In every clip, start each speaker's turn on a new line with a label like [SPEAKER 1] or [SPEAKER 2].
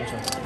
[SPEAKER 1] 我想。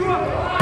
[SPEAKER 1] Stop!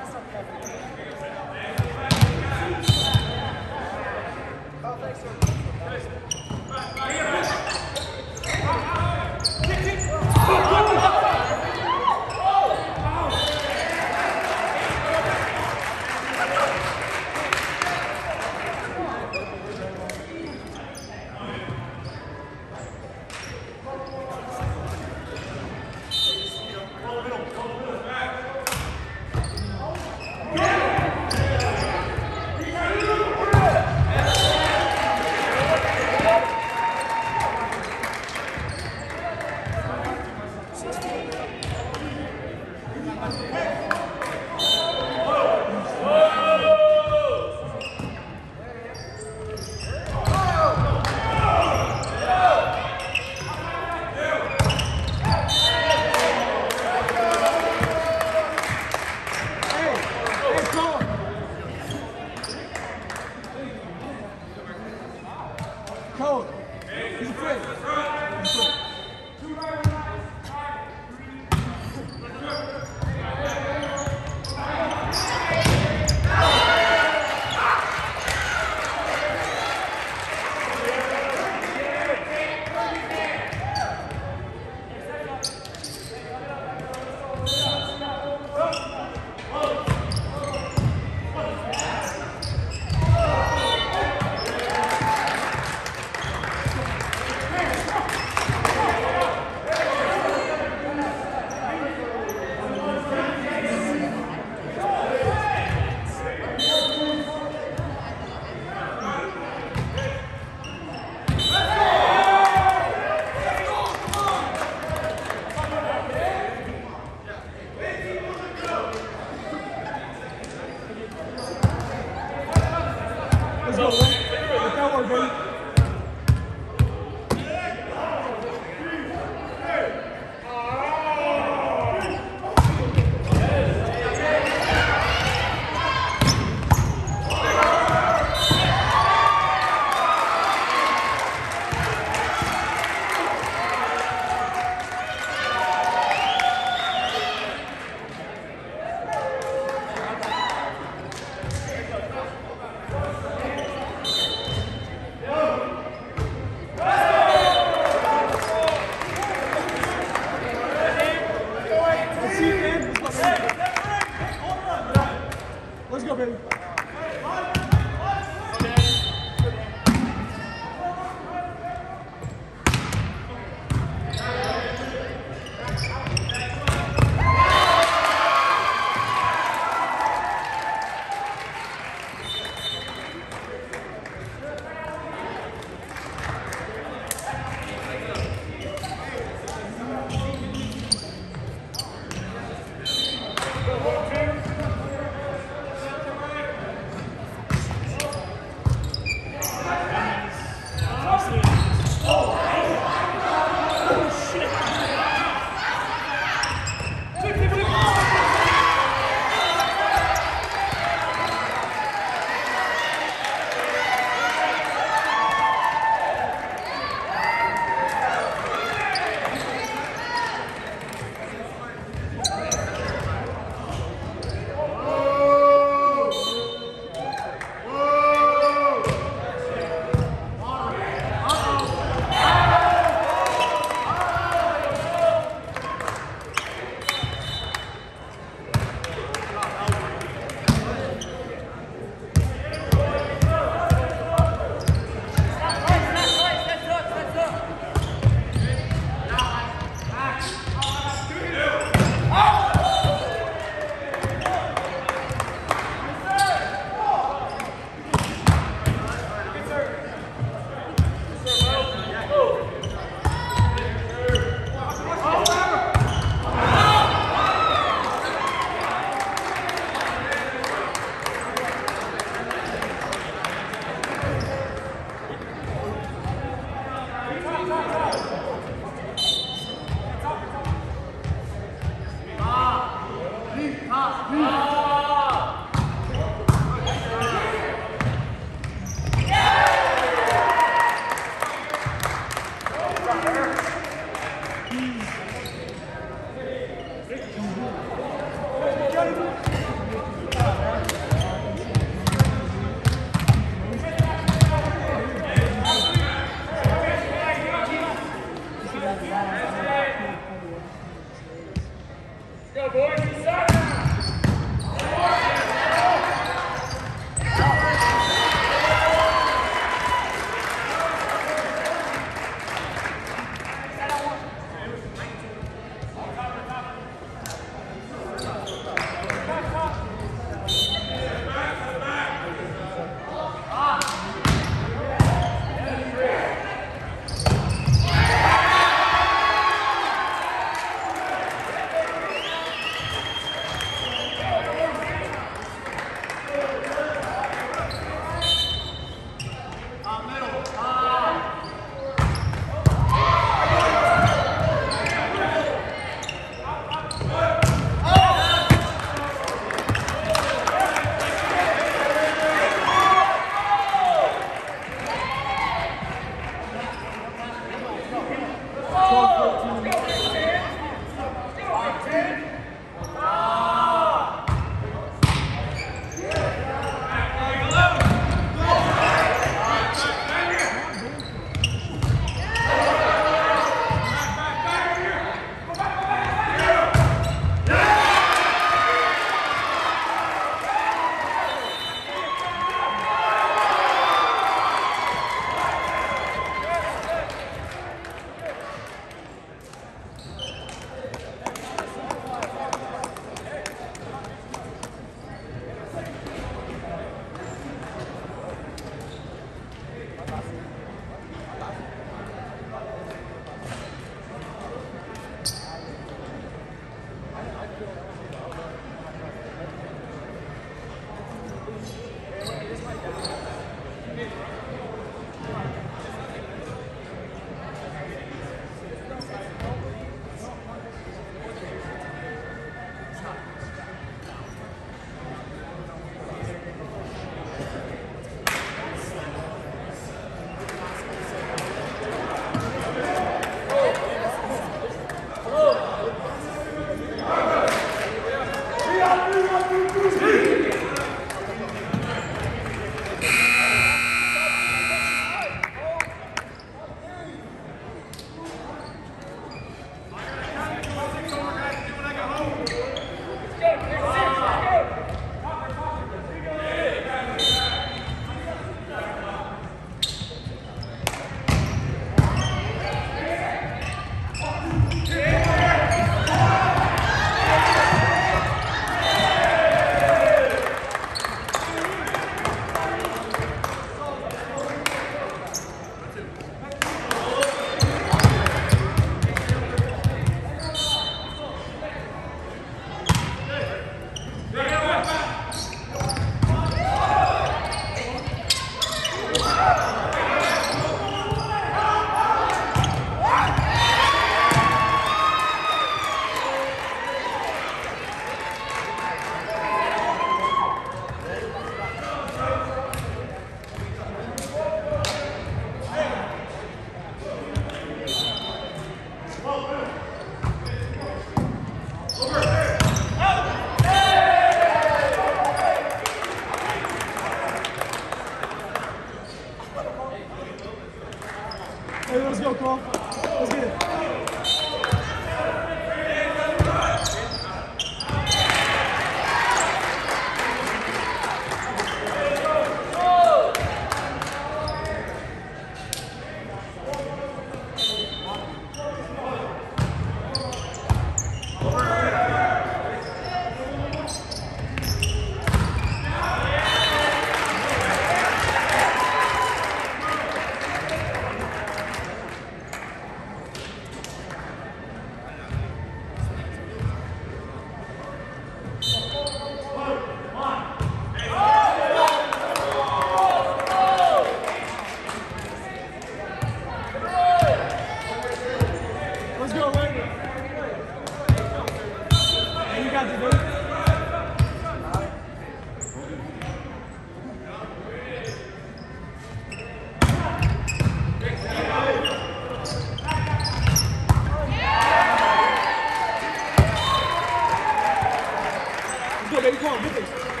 [SPEAKER 1] 坐这一块我们得